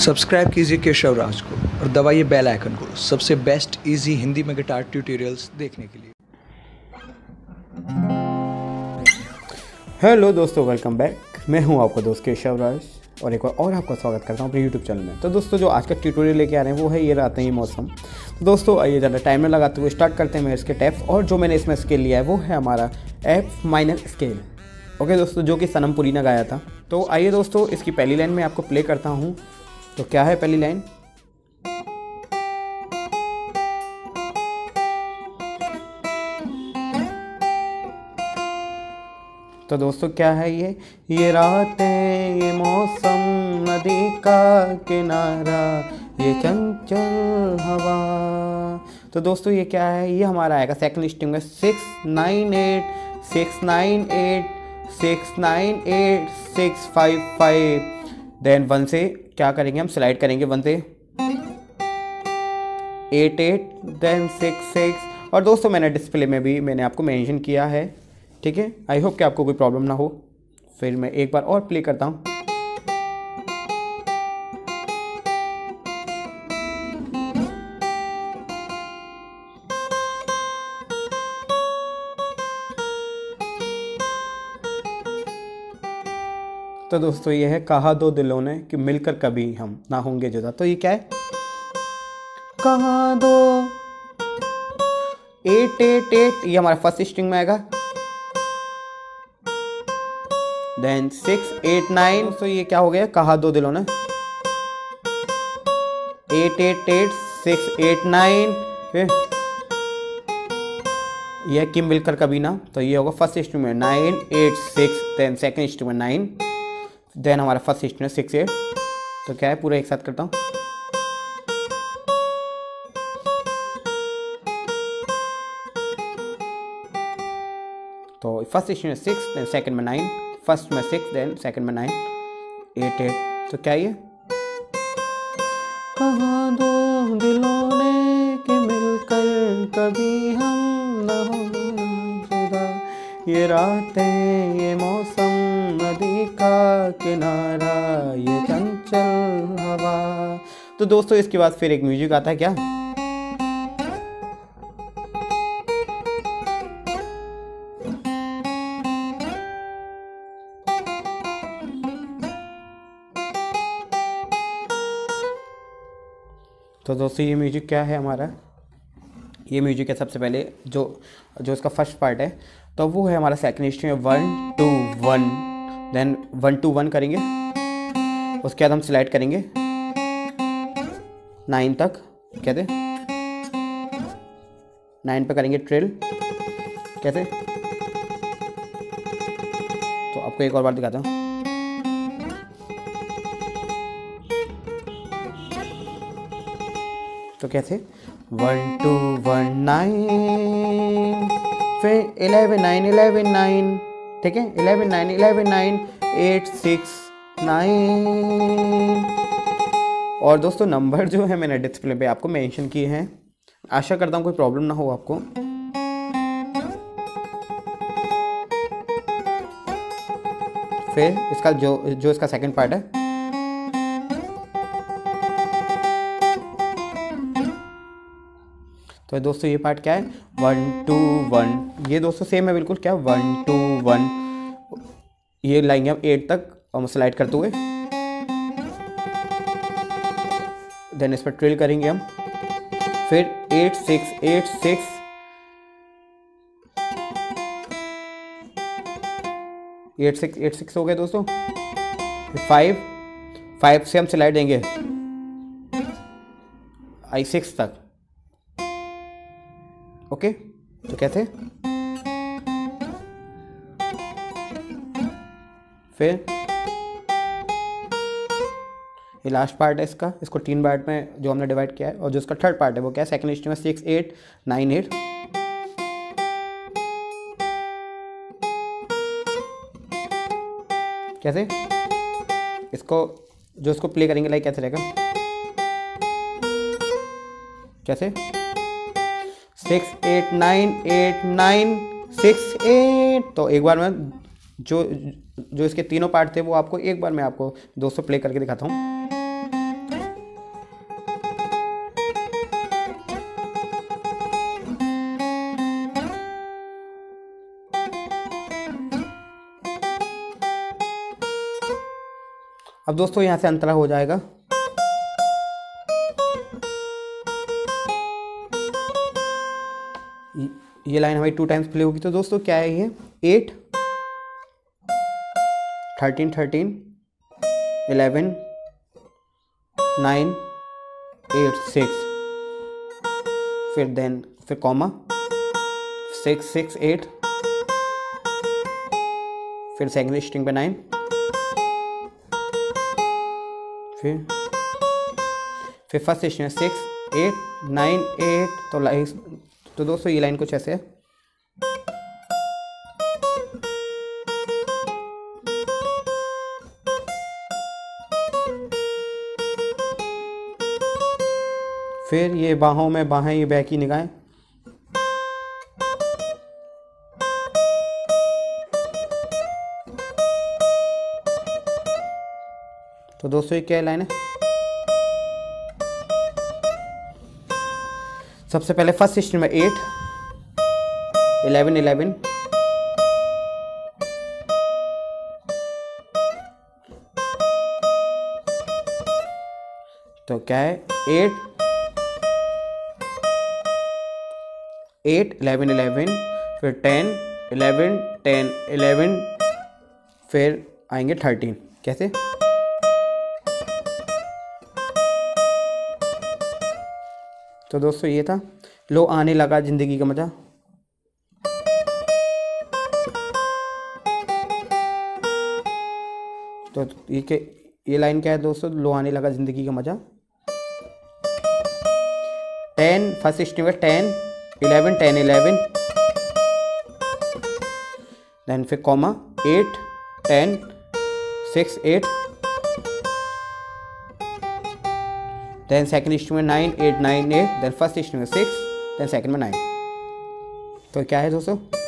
Subscribe कीजिए केशव राज को और दबाइए बेल आइकन को। सबसे बेस्ट इजी हिंदी में गिटार ट्यूटोरियल्स देखने के लिए। हेलो दोस्तों वेलकम बैक मैं हूँ आपका दोस्त केशव राज और एक बार और आपका स्वागत करता हूँ अपने यूट्यूब चैनल में। तो दोस्तों, जो आज का ट्यूटोरियल लेके आ रहे हैं, वो है ये रहते ही मौसम। तो दोस्तों, आइए ज़्यादा टाइम में लगाते हुए स्टार्ट करते हैं मैं इसके टैप्स और जो मैंने इसमें स्केल लिया है, वो है हमारा एफ़ माइनर स्केल ओके दोस्तों, जो कि सनम पुरी ने गाया था। तो आइए दोस्तों, इसकी पहली लाइन में आपको प्ले करता हूँ। तो क्या है पहली लाइन? तो दोस्तों, क्या है ये? ये रातें, ये मौसम, नदी का किनारा, ये चंचल हवा। तो दोस्तों, ये क्या है? ये हमारा आएगा सेकंड स्ट्रिंग में six nine eight six nine eight six nine eight six five five then one से क्या करेंगे हम? स्लाइड करेंगे वन से eight eight then six six और दोस्तों, मैंने डिस्प्ले में भी मैंने आपको मेंशन किया है, ठीक है? आई होप कि आपको कोई प्रॉब्लम ना हो। फिर मैं एक बार और प्ले करता हूँ। तो दोस्तों ये है, कहा दो दिलों ने कि मिलकर कभी हम ना होंगे जुदा। तो ये क्या है? कहा दो। एट एट एट ये हमारा फ़र्स्ट स्ट्रिंग में आएगा। देन सिक्स एट नाइन तो ये क्या हो गया? कहा दो दिलों ने। Eight eight eight six eight nine फिर यह कि मिलकर कभी ना तो ये होगा फ़र्स्ट स्ट्रिंग में nine eight six then second में नाइन देन हमारा फ़र्स्ट में सिक्स एट तो क्या है? पूरा एक साथ करता हूँ। तो फ़र्स्ट में सिक्स देन सेकंड में नाइन फ़र्स्ट में सिक्स देन सेकंड में नाइन एट एट तो क्या ये? कहाँ दो दिलों ने कि मिलकर कभी हम न हो ये रातें, ये मौसम नदी का किनारा, ये चंचल हवा। तो दोस्तों, इसके बाद फिर एक म्यूज़िक आता है क्या? तो दोस्तों, ये म्यूज़िक क्या है हमारा? ये म्यूज़िक है सबसे पहले जो जो इसका फ़र्स्ट पार्ट है तो वो है हमारा second string one, two, one. Then one two one करेंगे। उसके बाद हम स्लाइड करेंगे। नाइन तक कहते नाइन पे करेंगे ट्रिल कैसे तो आपको एक और बार दिखाता हूँ। तो कैसे वन टू वन नाइन फिर इलेवन नाइन इलेवन नाइन ठीक है? Eleven nine eleven nine eight six nine और दोस्तों नंबर जो है मैंने डिस्प्ले पे आपको मेंशन किए हैं। आशा करता हूँ कोई प्रॉब्लम ना हो आपको। फिर इसका जो जो इसका सेकंड पार्ट है तो दोस्तों, ये पार्ट क्या है? वन टू वन ये दोस्तों सेम है बिल्कुल, क्या? वन टू वन ये लाएँगे हम एट तक और स्लाइड करते हुए। देन इस पर ट्रिल करेंगे हम। फिर eight six eight six eight six eight six हो गए दोस्तों। फाइव फाइव से हम स्लाइड देंगे। आई सिक्स तक। ओके? तो कैसे फिर? ये लास्ट पार्ट है इसका। इसको तीन पार्ट में जो हमने डिवाइड किया है और जो इसका थर्ड पार्ट है, वो क्या है? सेकंड स्ट्रिंग में सिक्स एट नाइन एट कैसे? इसको, जो इसको प्ले करेंगे लाइक कैसे रहेगा? कैसे? Six eight nine eight nine six eight. तो एक बार मैं जो जो इसके तीनों पार्ट थे वो आपको एक बार मैं आपको दोस्तों प्ले करके दिखाता हूँ। अब दोस्तों यहाँ से अंतरा हो जाएगा। ये लाइन हमारी टू टाइम्स प्ले होगी। तो दोस्तों, क्या है ये? Eight thirteen thirteen eleven nine eight six फिर देन फिर कॉमा सिक्स सिक्स एट फिर सेकेंड स्ट्रिंग पे नाइन फिर फिर first string six eight nine eight तो तो दोस्तों, ये लाइन कुछ ऐसे है। फिर ये बाहों में बाहें, ये बैक की निगाहें। तो दोस्तों, ये क्या लाइन है? सबसे पहले फ़र्स्ट सिस्टम में एट, इलेवन इलेवन। तो क्या है? Eight eight, eleven eleven. फिर टेन, इलेवन टेन, इलेवन। फिर आएँगे थर्टीन। कैसे? तो दोस्तों ये था। लो, आने लगा ज़िंदगी का मज़ा। तो ये के, ये लाइन क्या है दोस्तों? लो, आने लगा ज़िंदगी का मज़ा। Ten, first step ten, eleven ten, eleven. Then फिर comma eight ten six eight then second string में nine eight nine eight then first में सिक्स देन सेकंड में नाइन तो क्या है दोस्तों?